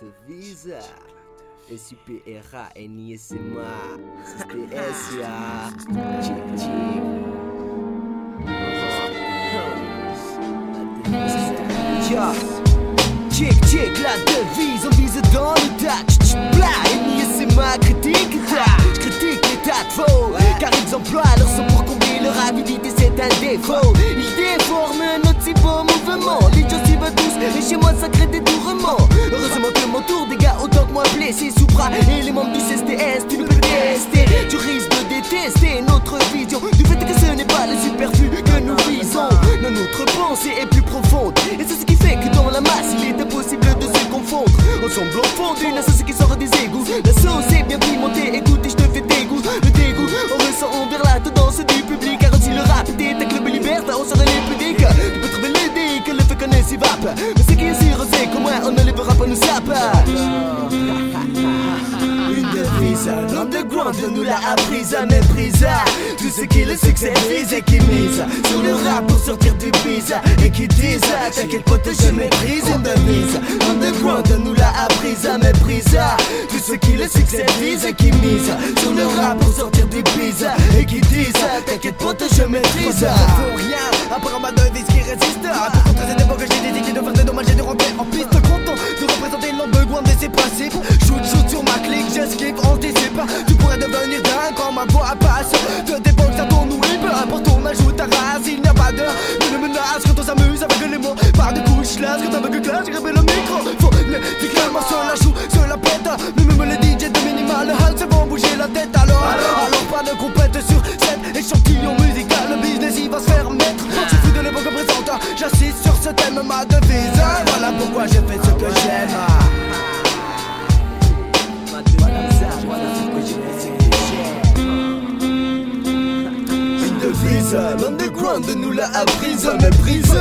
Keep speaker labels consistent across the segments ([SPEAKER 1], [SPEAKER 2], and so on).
[SPEAKER 1] devise SUPRA NISMA STS ya Chick chick Ya Chick chick la devise on vise dans le tas. Bla NISMA critique ta. Critique l'état faux. Car ils emploient leur sang pour combler leur avidité c'est un défaut. Ils déforment notre beau autant que moi blessé Soupra et les membres du CSTS tu ne peux tester Tu risques de détester notre vision. Du fait que ce n'est pas le superflu que nous visons. Non notre pensée est plus profonde. Et c'est ce qui fait que dans la masse il est impossible de se confondre. Ensemble au fond d'une sauce qui sort des égouts. La sauce est bien pimentée. Écoute et je te fais dégoût. Le dégoût on ressent envers la tendance du public. Car si le rap était un club liberté on serait les pudiques Tu peux trouver l'idée que le fait qu'on est si vape. Mais ce qui est sûr c'est qu'au moins on ne lèvera pas nos sapes Une devise, l'underground nous l'a apprise à mépriser Tout ce qui le succès vise et qui mise Sur le rap pour sortir du bise Et qui disent T'inquiète pote je maîtrise une devise nous l'a apprise à mépriser Tout ce qui le succès et qui mise Sur le rap pour sortir du bise Et qui disent T'inquiète pote je maîtrise
[SPEAKER 2] Pour rien, à part ma devise qui résiste. Pour contrer cette époque j'ai décidé de faire des dommages et de rentrer en piste Content de représenter l'underground et ses principes Des couches là, quand t'aveugle clash, j'ai le micro. Faut clairement se la joue, se la pète. Mais même les DJ de minimal house vont bouger la tête. Alors Alors pas de compète sur cet échantillon musical. Le business il va se faire mettre. Je fous de l'époque présente, j'assiste sur ce thème ma devise. Voilà pourquoi je fais ce que j'aime.
[SPEAKER 1] Une devise, l'underground nous l'a apprise, méprise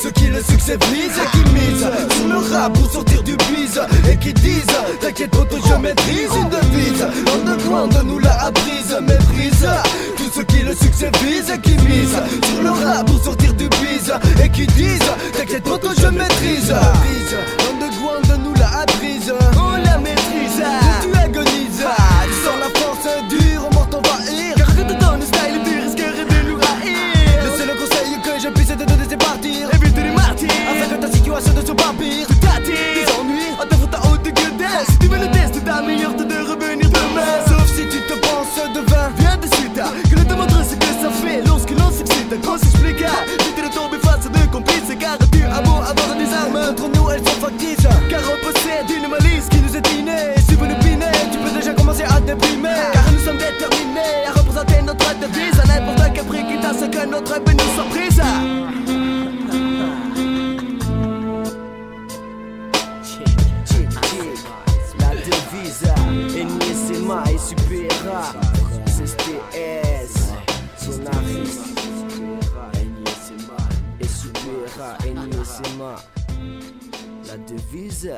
[SPEAKER 1] Tout ce qui le succès vise et qui mise Sur le rap pour sortir du bise Et qui disent, t'inquiète pote je maîtrise Une devise, l'underground nous l'a apprise, méprise Tout ce qui le succès vise et qui mise Sur le rap pour sortir du bise Et qui disent, t'inquiète pote je maîtrise s'excite Qu'on s'explique, vite de tomber face à deux complices Car tu as beau avoir des armes
[SPEAKER 2] Entre nous elles sont factices.
[SPEAKER 1] Car on possède une malice qui nous est innée. Si vous nous pinez,
[SPEAKER 2] Tu peux déjà commencer à déprimer.
[SPEAKER 1] Car nous sommes déterminés à représenter notre devise. À n'importe quel prix, quitte à ce que notre œuvre nous surprise La devise NISMA et Supera La devise